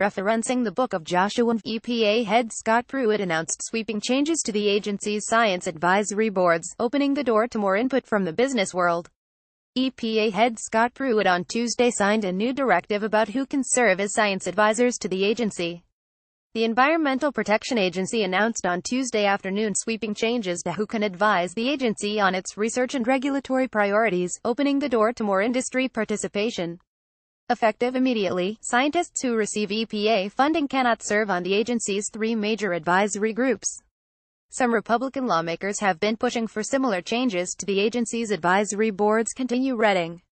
Referencing the Book of Joshua, EPA head Scott Pruitt announced sweeping changes to the agency's science advisory boards, opening the door to more input from the business world. EPA head Scott Pruitt on Tuesday signed a new directive about who can serve as science advisors to the agency. The Environmental Protection Agency announced on Tuesday afternoon sweeping changes to who can advise the agency on its research and regulatory priorities, opening the door to more industry participation. Effective immediately, scientists who receive EPA funding cannot serve on the agency's three major advisory groups. Some Republican lawmakers have been pushing for similar changes to the agency's advisory boards, continue Reading.